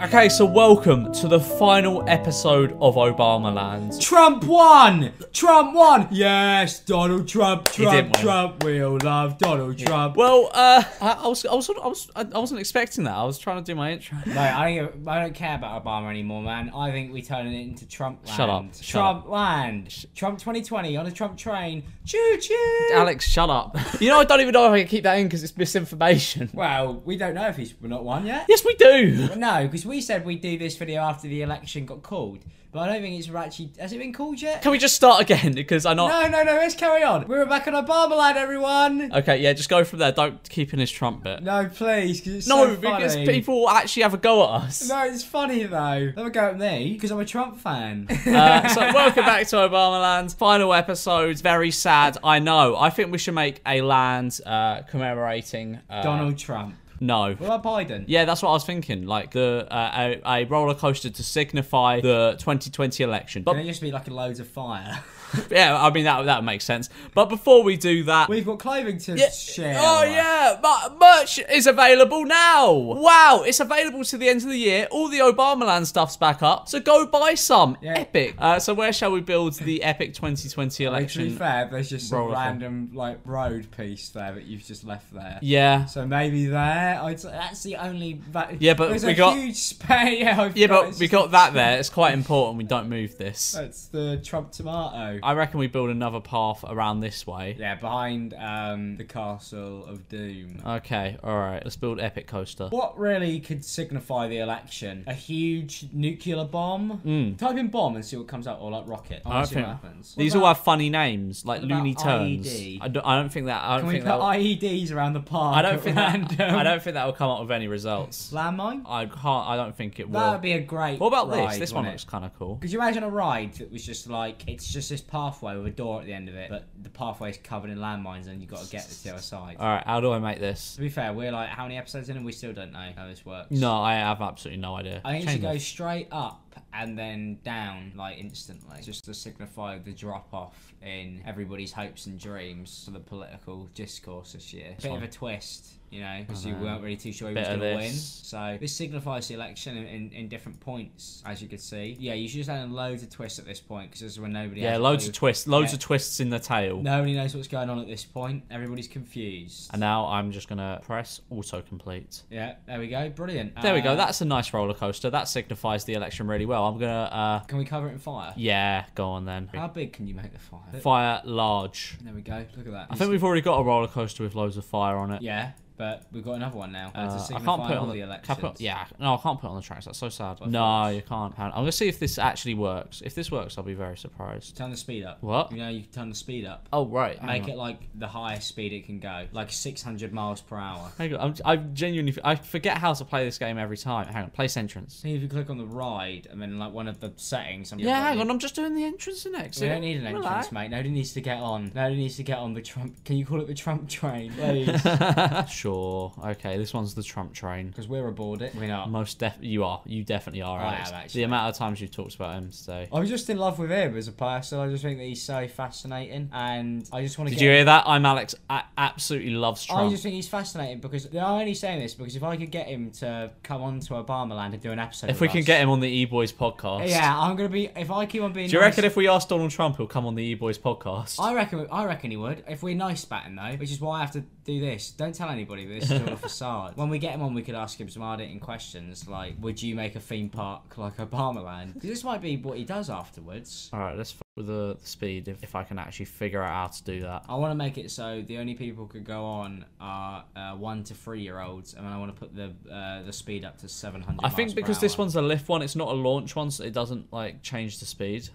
Okay, so welcome to the final episode of Obama Land. Trump won! Trump won! Yes, Donald Trump, Trump. Trump. We all love Donald Trump. Well, uh, I, I was, I was, sort of- I was, I wasn't expecting that. I was trying to do my intro. No, I don't, I don't care about Obama anymore, man. I think we turn it into Trump land. Shut up, shut Trump land. Trump 2020 on a Trump train. Choo choo. Alex, shut up. You know, I don't even know if I can keep that in because it's misinformation. Well, we don't know if he's not won yet. Yes, we do. No, because we said we'd do this video after the election got called. But I don't think it's actually. Has it been called yet? Can we just start again? Because I know. No, no, no, let's carry on. We're back on Obama land, everyone. Okay, yeah, just go from there. Don't keep in his Trump bit. No, please, because it's No, so because people will actually have a go at us. No, it's funny though. Never go at me because I'm a Trump fan. Uh, so welcome back to Obama Land. Final episode. Very sad. I know. I think we should make a land uh, commemorating uh, Donald Trump. No. What about Biden? Yeah, that's what I was thinking. Like the uh, a, a roller coaster to signify the 2020 election. Can But it just be like loads of fire? yeah, I mean that that makes sense. But before we do that, We've got clothing to Yeah. share. Oh yeah, but merch is available now. Wow, it's available to the end of the year. All the Obama Land stuff's back up, so go buy some. Yeah. Epic. Uh, so where shall we build the epic 2020 Like, to election? be fair, there's just some random like road piece there that you've just left there. Yeah. So maybe there. I'd say that's the only. Va- Yeah, but there's we a got- huge space. Yeah, I Yeah, forgot, but we got that there. It's quite important we don't move this. That's the Trump tomato. I reckon we build another path around this way. Yeah, behind um, the castle of doom. Okay, alright, let's build Epic Coaster. What really could signify the election? A huge nuclear bomb? Mm. Type in bomb and see what comes out, or like rocket. I I see what think happens. these What all have funny names, like Looney Tunes. IED? I don't, I don't think that. I don't Can we put IEDs around the park? I don't think that. I don't think that will come up with any results. Landmine? I can't. I don't think it will. That would be a great. what about ride, this? This one wouldn't looks kind of cool. Could you imagine a ride that was just like it's just this pathway with a door at the end of it, but the pathway is covered in landmines and you've got to get to the other side. All right, how do I make this? to be fair, we're like how many episodes in and we still don't know how this works. No, I have absolutely no idea. I think Change should go straight up and then down like instantly, just to signify the drop off in everybody's hopes and dreams for the political discourse this year. Bit of a twist, you know, because you weren't really too sure who was going to win. So this signifies the election in, in, in different points, as you could see. Yeah, you should just add in loads of twists at this point because this is when nobody. Yeah, loads of twists. Loads Yeah. of twists in the tail. Nobody knows what's going on at this point. Everybody's confused. And now I'm just gonna press autocomplete. yeah, there we go. Brilliant. There we go. Uh, That's a nice roller coaster. That signifies the election really well. I'm gonna. uh Can we cover it in fire? Yeah, go on then. How big can you make the fire? Fire large. There we go. Look at that. I think we've already got a roller coaster with loads of fire on it. Yeah, but we've got another one now. Uh, Uh, I can't put it on the the, elections. I put- yeah, no, I can't put it on the tracks. That's so sad. I No, you can't. I'm gonna see if this actually works. If this works, I'll be very surprised. Turn the speed up. What? You know, you can turn the speed up. Oh right, Make it like the highest speed it can go, like 600 miles per hour. Hang on, I'm, I genuinely I forget how to play this game every time. Hang on, place entrance. See if you click on the ride and then like one of the settings. I'm Yeah, hang on, I'm just doing the entrance and exit. We don't need an entrance, Relax. mate. Nobody needs to get on. Nobody needs to get on the Trump. Can you call it the Trump train, please? sure. Okay, this one's the Trump train. Because we're aboard it. We're. Most def, you are. You definitely are. I Alex. am, actually. The amount of times you've talked about him today. I'm just in love with him as a person. I just think that he's so fascinating, and I just want to. Did get you hear that? I'm Alex. I absolutely loves I just think he's fascinating because I'm only saying this because if I could get him to come on to Obama Land and do an episode, If with we can get him on the E Boys podcast. yeah, I'm gonna be. If I keep on being, Do you nice- reckon if we ask Donald Trump, he'll come on the E Boys podcast? I reckon, I reckon he would. If we're nice about him though, which is why I have to do this. Don't tell anybody this is all a facade. When we get him on, we could ask him some hard hitting questions like, "Would you make a theme park like Obama Land?" 'Cause this might be what he does afterwards. All right, let's f- with the, the speed if, if I can actually figure out how to do that. I want to make it so the only people who could go on are uh, one to three year olds, and then I want to put the uh, the speed up to seven hundred. I think because this one's a lift one, it's not a launch one, so it doesn't like change the speed.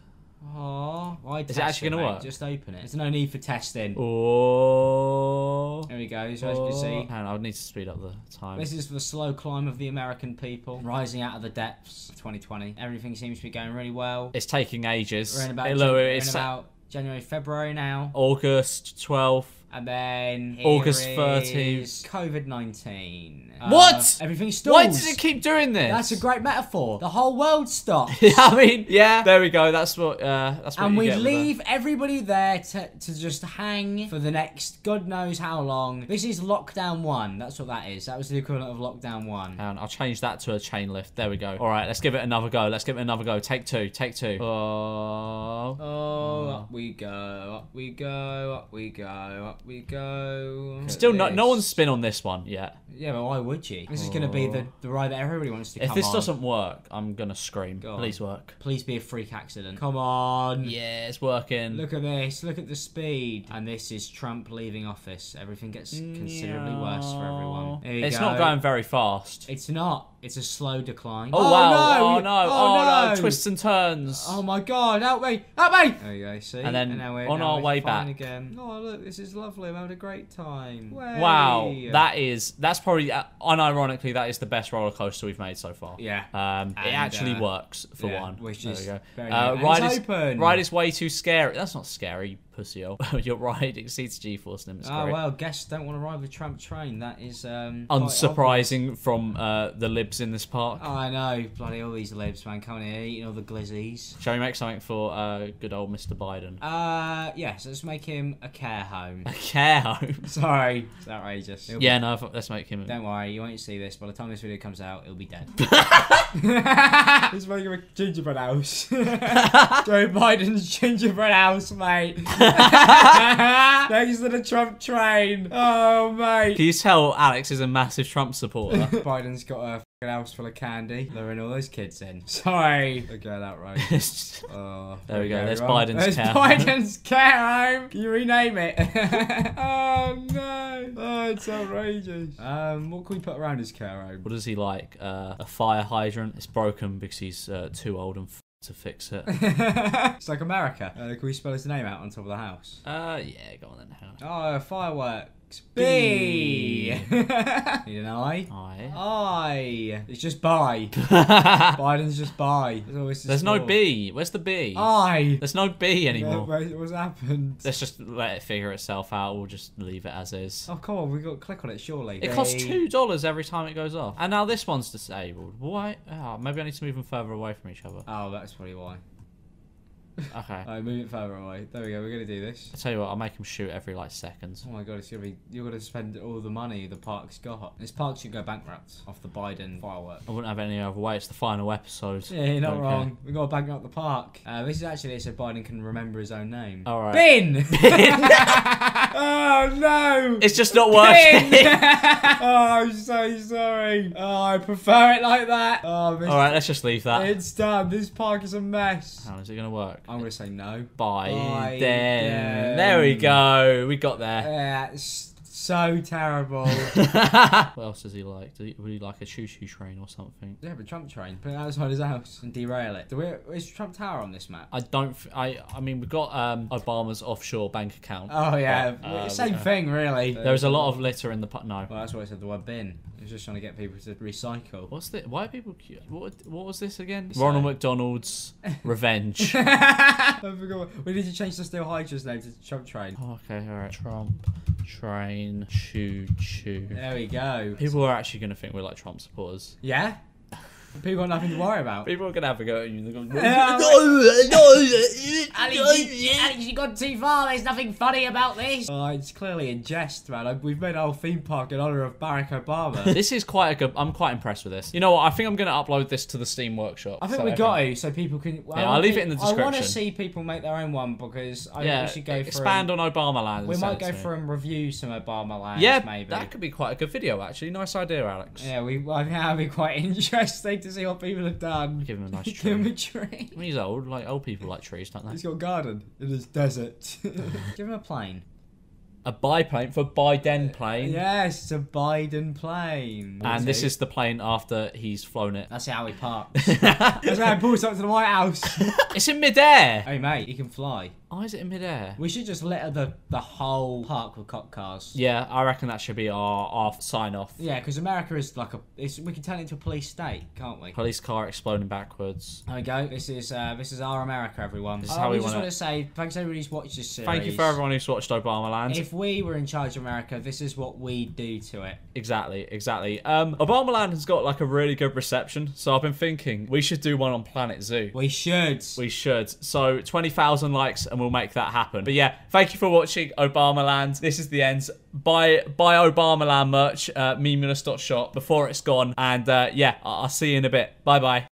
Oh, why Is it actually gonna work? Just open it. There's no need for testing. Oh. There we go. So as you can see, oh. Hang on, I would need to speed up the time. This is the slow climb of the American people, rising out of the depths of 2020. Everything seems to be going really well. It's taking ages. We're in about, It- Jan- look, we're in it's about January, February now. August 12th. And then here August is 13th. COVID nineteen. What? everything stalls. Why does it keep doing this? That's a great metaphor. The whole world stops. Yeah, I mean, yeah. There we go. That's what. Uh, that's what. And we get with leave everybody there to, to just hang for the next God knows how long. This is lockdown one. That's what that is. That was the equivalent of lockdown one. And I'll change that to a chain lift. There we go. All right, let's give it another go. Let's give it another go. Take two. Take two. Oh. Oh, up we go, up we go, up we go, up we go. Still, no, no one's spin on this one yet. Yeah, but why would you? This is going to be the, oh. the ride that everybody wants to If come this on. doesn't work, I'm gonna scream. Go on. Please work. Please be a freak accident. Come on. Yeah, it's working. Look at this. Look at the speed. And this is Trump leaving office. Everything gets considerably worse for everyone. There you It's go. not going very fast. It's not. It's a slow decline. Oh, oh wow! No. Oh no! Oh, oh, no! no. Twists and turns. Oh my god, help me! Help me! There you go, see? And then now we're, on our way fine back- again. Oh look, this is lovely. I'm having a great time. Wow, that is that's probably uh, unironically that is the best roller coaster we've made so far. Yeah. Um, it actually uh, works for yeah, one. which There is we go. very Uh, ride it's is open. ride is way too scary. That's not scary, pussy. Your ride exceeds G-force limits. Oh well, guests don't want to ride the Trump train. That is um. Unsurprising from uh, the libs in this park. obvious. I know, bloody all these libs, man, coming here eating all the glizzies. Shall we make something for uh, good old Mr. Biden? Uh, yes, let's make him a care home. A care home. Sorry, it's outrageous. Be- yeah, no, let's make him. Don't worry, you won't see this. By the time this video comes out, it'll be dead. Let's make him a gingerbread house. Joe Biden's gingerbread house, mate. Next to the Trump train. Oh, mate. Can you tell Alex is a massive Trump supporter? Biden's got a house full of candy, luring all those kids in. Sorry. Okay, that right. Oh, There we go, there's right. Biden's There's care home. Biden's care home. Can you rename it? oh no! Oh, it's outrageous. Um, what can we put around his care home? what does he like? Uh, a fire hydrant. It's broken because he's uh, too old and to fix it. it's like America. Uh, can we spell his name out on top of the house? Uh, yeah, go on then. Hang on. Oh, fireworks. B. Need an I? I. I. It's just by. Biden's just by. That's all There's no. B. Where's the B? I. There's no B anymore. Wait, wait, What's happened? Let's just let it figure itself out. We'll just leave it as is. Oh, come on. We got to click on it, surely. It costs two dollars every time it goes off, and now this one's disabled. Why? Oh, maybe I need to move them further away from each other. Oh, that's probably why. Okay. Alright, move it further away. There we go. We're gonna do this. I tell you what, I'll make them shoot every like seconds. Oh my god, it's gonna be. You're gonna spend all the money the park's got. This park should go bankrupt off the Biden fireworks. I wouldn't have any other way. It's the final episode. Yeah, you're not Okay. wrong. We gotta bankrupt the park. Uh, this is actually so Biden can remember his own name. All right. Bin. Bin. oh no. It's just not working. Bin. oh, I'm so sorry. Oh, I prefer it like that. Oh, All right, let's just leave that. it's done. This park is a mess. How is it gonna work? I'm gonna say no. Bye. Bye then. then. There we go. We got there. Yeah, it's so terrible. what else does he like? Does he, would he like a choo-choo train or something? Yeah, but Trump train, put it outside his house and derail it. Do we, is Trump Tower on this map? I don't. F- I. I mean, we've got um, Obama's offshore bank account. Oh yeah, But, uh, same thing really. There's a lot of litter in the pu- no. Well, that's why I said the word bin. It was just trying to get people to recycle. What's the? Why are people? cu- What? What was this again? Sorry. Ronald McDonald's Revenge. I forgot. We need to change the Steel Hydra's name to Trump Train. Oh, okay, all right. Trump train choo choo. There we go. People are actually going to think we're like Trump supporters. Yeah. People got nothing to worry about. People are going to have a go at you. They're going, Alex, you got too far. There's nothing funny about this. Oh, it's clearly in jest, man. We've made our whole theme park in honor of Barack Obama. this is quite a good. I'm quite impressed with this. You know what? I think I'm going to upload this to the Steam Workshop. I think so we everyone- got to, so people can. Yeah, I'll leave it in the description. I want to see people make their own one because I Yeah, think we should go for. expand on Obama land. We might go it for and review some Obama lands, Yeah, maybe. that could be quite a good video actually. Nice idea, Alex. Yeah, we. I think that'd be quite interesting to see what people have done. Give him a nice Give him tree. a tree. Mean, he's old. Like old people like trees, don't they? He's got a garden in his desert. Give him a plane. A biplane for Biden uh, plane. Yes, it's a Biden plane. And this is the plane after he's flown it. That's how he parks. That's how he pulls up to the White House. It's in midair. hey mate, he can fly. Why is it in midair? We should just litter the, the whole park with cop cars. Yeah, I reckon that should be our, our sign off. Yeah, because America is like a. It's, we can turn it into a police state, can't we? Police car exploding backwards. There we go. This is uh, this is our America, everyone. This is Uh, how we just wanna- want to say thanks to everybody who's watched this series. Thank you for everyone who's watched Obama Land. If we were in charge of America, this is what we'd do to it. Exactly, exactly. Um, Obama Land has got like a really good reception, so I've been thinking we should do one on Planet Zoo. We should. We should. So 20,000 likes and we'll make that happen. But yeah, thank you for watching Obama Land. This is the end. Buy buy Obama Land merch, uh, memeulous.shop before it's gone. And uh, yeah, I'll see you in a bit. Bye bye.